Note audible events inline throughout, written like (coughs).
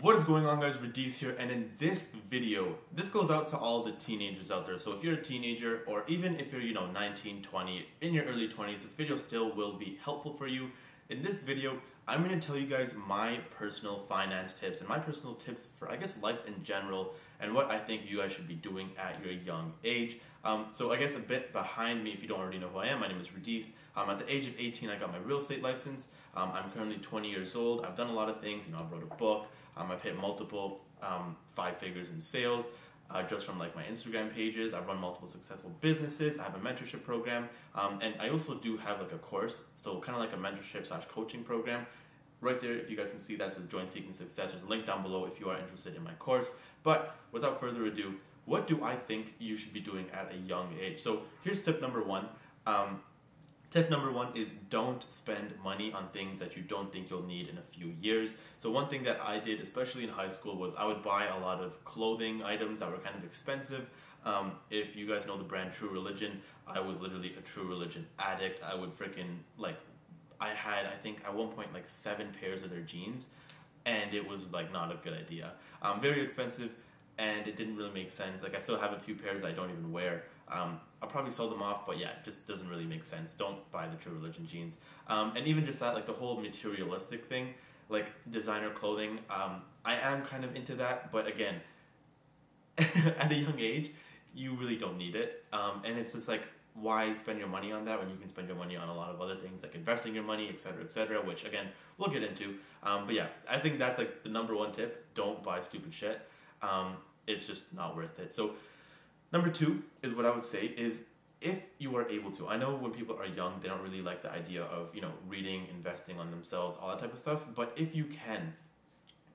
What is going on guys, Radies here, and in this video, this goes out to all the teenagers out there. So if you're a teenager, or even if you're, you know, 19, 20, in your early 20s, this video still will be helpful for you. In this video, I'm going to tell you guys my personal finance tips and my personal tips for, I guess, life in general, and what I think you guys should be doing at your young age. Um, so I guess a bit behind me, if you don't already know who I am, my name is Radies. Um, at the age of 18, I got my real estate license. Um, I'm currently 20 years old. I've done a lot of things. You know, I've wrote a book. Um, I've hit multiple um, five figures in sales uh, just from like my Instagram pages. I've run multiple successful businesses. I have a mentorship program, um, and I also do have like a course, so kind of like a mentorship slash coaching program. Right there, if you guys can see that says Join Seeking Success. There's a link down below if you are interested in my course. But without further ado, what do I think you should be doing at a young age? So here's tip number one. Um, Tip number one is don't spend money on things that you don't think you'll need in a few years. So one thing that I did, especially in high school, was I would buy a lot of clothing items that were kind of expensive. Um, if you guys know the brand True Religion, I was literally a True Religion addict. I would freaking like, I had I think at one point like seven pairs of their jeans, and it was like not a good idea. Um, very expensive, and it didn't really make sense. Like I still have a few pairs I don't even wear. Um, I'll probably sell them off, but yeah, it just doesn't really make sense. Don't buy the True Religion jeans. Um, and even just that, like the whole materialistic thing, like designer clothing, um, I am kind of into that, but again, (laughs) at a young age, you really don't need it. Um, and it's just like, why spend your money on that when you can spend your money on a lot of other things like investing your money, etc., etc., which again, we'll get into. Um, but yeah, I think that's like the number one tip don't buy stupid shit. Um, it's just not worth it. So, Number two is what I would say is if you are able to. I know when people are young, they don't really like the idea of, you know, reading, investing on themselves, all that type of stuff. But if you can,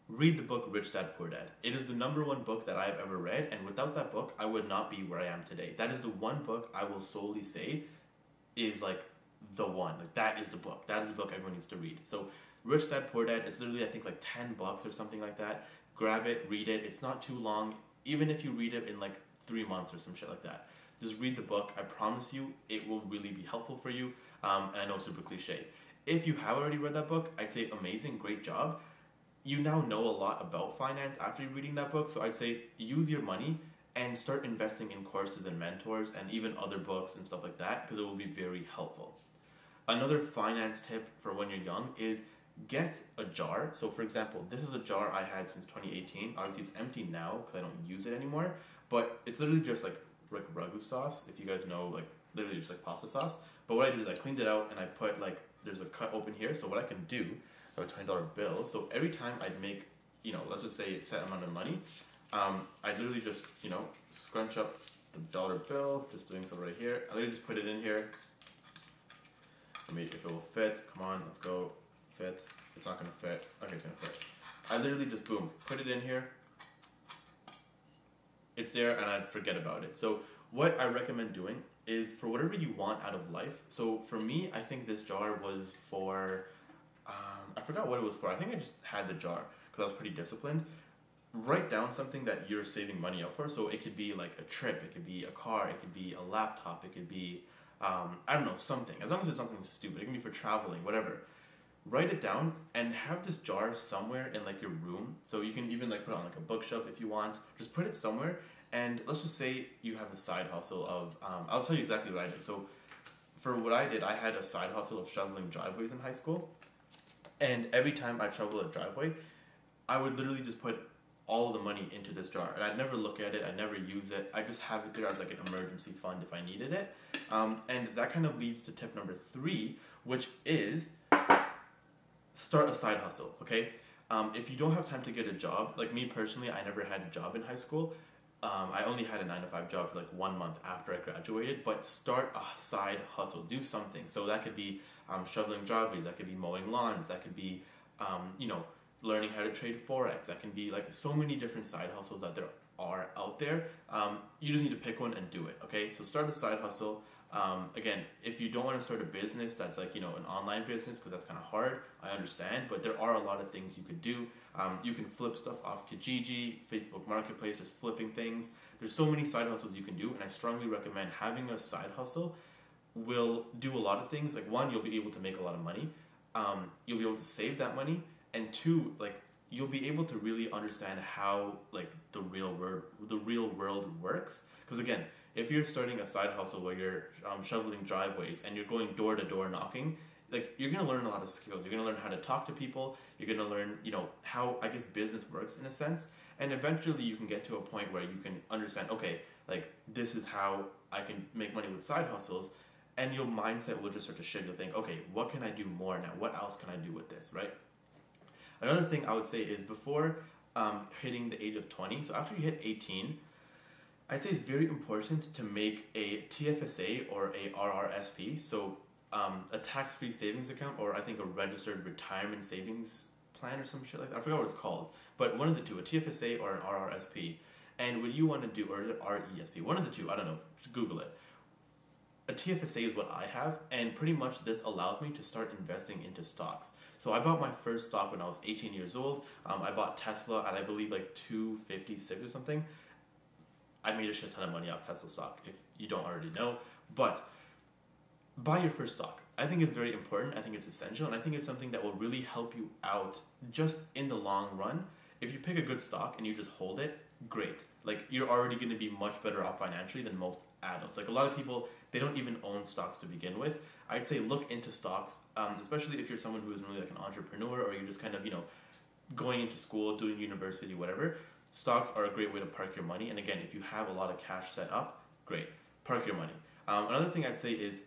read the book Rich Dad Poor Dad. It is the number one book that I've ever read, and without that book, I would not be where I am today. That is the one book I will solely say is like the one. Like that is the book. That is the book everyone needs to read. So Rich Dad Poor Dad, it's literally I think like 10 bucks or something like that. Grab it, read it. It's not too long. Even if you read it in like three months or some shit like that. Just read the book. I promise you, it will really be helpful for you. Um, and I know super cliche. If you have already read that book, I'd say amazing, great job. You now know a lot about finance after reading that book. So I'd say use your money and start investing in courses and mentors and even other books and stuff like that because it will be very helpful. Another finance tip for when you're young is get a jar. So, for example, this is a jar I had since 2018. Obviously, it's empty now because I don't use it anymore. But it's literally just like like ragu sauce. If you guys know, like literally just like pasta sauce. But what I did is I cleaned it out and I put like there's a cut open here. So what I can do, I have a twenty dollar bill. So every time I'd make, you know, let's just say a set amount of money, um, I literally just you know scrunch up the dollar bill, just doing so right here. I literally just put it in here. Let me if it will fit. Come on, let's go. Fit. It's not gonna fit. Okay, it's gonna fit. I literally just boom, put it in here, it's there and I'd forget about it. So what I recommend doing is for whatever you want out of life. So for me, I think this jar was for, um, I forgot what it was for. I think I just had the jar because I was pretty disciplined. Write down something that you're saving money up for. So it could be like a trip, it could be a car, it could be a laptop, it could be, um, I don't know, something. As long as it's something stupid, it can be for traveling, whatever write it down and have this jar somewhere in like your room. So you can even like put it on like a bookshelf if you want. Just put it somewhere. And let's just say you have a side hustle of um, i'll tell you exactly what i did. So for what i did i had a side hustle of shoveling driveways in high school. And every time i shovel a driveway i would literally just put all of the money into this jar. And i'd never look at it. I'd never use it. I just have it there as like an emergency fund if i needed it. Um, and that kind of leads to tip number three which is start a side hustle, okay? Um, if you don't have time to get a job, like me personally, I never had a job in high school. Um, I only had a nine to five job for like one month after I graduated, but start a side hustle, do something. So that could be um, shoveling driveways, that could be mowing lawns, that could be, um, you know, learning how to trade Forex, that can be like so many different side hustles that there are out there. Um, you just need to pick one and do it, okay? So start a side hustle. Um, again, if you don't want to start a business that's like, you know, an online business, because that's kind of hard, I understand, but there are a lot of things you could do. Um, you can flip stuff off Kijiji, Facebook Marketplace, just flipping things. There's so many side hustles you can do, and I strongly recommend having a side hustle will do a lot of things. Like, one, you'll be able to make a lot of money, um, you'll be able to save that money, and two, like, you'll be able to really understand how like the real world the real world works. Because again, if you're starting a side hustle where you're um, shoveling driveways and you're going door to door knocking, like you're gonna learn a lot of skills. You're gonna learn how to talk to people. You're gonna learn, you know, how I guess business works in a sense. And eventually, you can get to a point where you can understand. Okay, like this is how I can make money with side hustles, and your mindset will just start to shift. You'll think, okay, what can I do more now? What else can I do with this, right? Another thing I would say is before um, hitting the age of 20, so after you hit 18, I'd say it's very important to make a TFSA or a RRSP, so um, a tax free savings account, or I think a registered retirement savings plan or some shit like that. I forgot what it's called, but one of the two, a TFSA or an RRSP. And what you want to do, or RESP, one of the two, I don't know, just Google it. A TFSA is what I have, and pretty much this allows me to start investing into stocks. So I bought my first stock when I was 18 years old. Um, I bought Tesla at I believe like 256 or something. I made a shit ton of money off Tesla stock if you don't already know. But buy your first stock. I think it's very important. I think it's essential, and I think it's something that will really help you out just in the long run. If you pick a good stock and you just hold it, great. Like you're already going to be much better off financially than most adults. Like a lot of people, they don't even own stocks to begin with. I'd say look into stocks, um, especially if you're someone who is really like an entrepreneur or you're just kind of you know going into school, doing university, whatever. Stocks are a great way to park your money. And again, if you have a lot of cash set up, great, park your money. Um, another thing I'd say is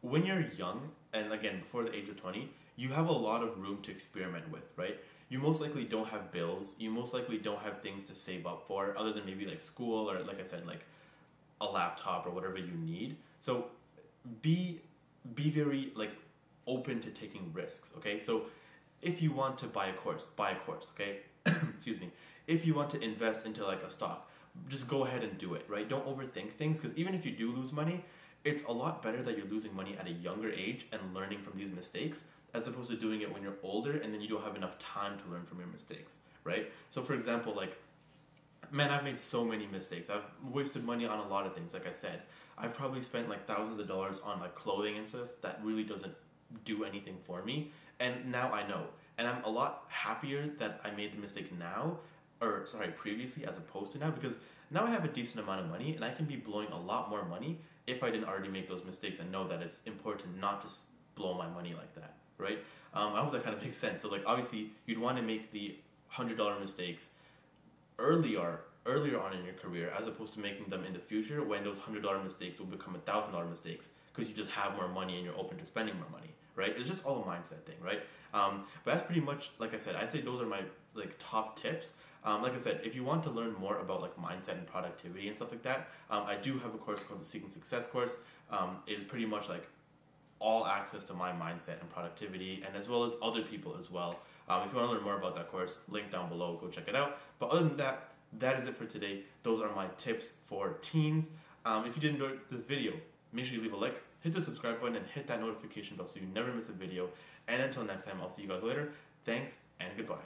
when you're young, and again before the age of twenty, you have a lot of room to experiment with, right? you most likely don't have bills. You most likely don't have things to save up for, other than maybe like school or, like I said, like a laptop or whatever you need. So be be very like open to taking risks. Okay, so if you want to buy a course, buy a course. Okay, (coughs) excuse me. If you want to invest into like a stock, just go ahead and do it. Right? Don't overthink things because even if you do lose money, it's a lot better that you're losing money at a younger age and learning from these mistakes as opposed to doing it when you're older and then you don't have enough time to learn from your mistakes, right? So, for example, like, man, I've made so many mistakes. I've wasted money on a lot of things, like I said. I've probably spent like thousands of dollars on like clothing and stuff that really doesn't do anything for me. And now I know. And I'm a lot happier that I made the mistake now, or sorry, previously as opposed to now, because now I have a decent amount of money and I can be blowing a lot more money if I didn't already make those mistakes and know that it's important not to blow my money like that right? Um, I hope that kind of (laughs) makes sense. So like obviously you'd want to make the hundred dollar mistakes earlier earlier on in your career as opposed to making them in the future when those hundred dollar mistakes will become a thousand dollar mistakes because you just have more money and you're open to spending more money right? It's just all a mindset thing right? Um, but that's pretty much like i said i'd say those are my like top tips. Um, like i said if you want to learn more about like mindset and productivity and stuff like that um, i do have a course called the seeking success course. Um, it is pretty much like all access to my mindset and productivity, and as well as other people as well. Um, if you want to learn more about that course, link down below, go check it out. But other than that, that is it for today. Those are my tips for teens. Um, if you did enjoy this video, make sure you leave a like, hit the subscribe button, and hit that notification bell so you never miss a video. And until next time, I'll see you guys later. Thanks, and goodbye.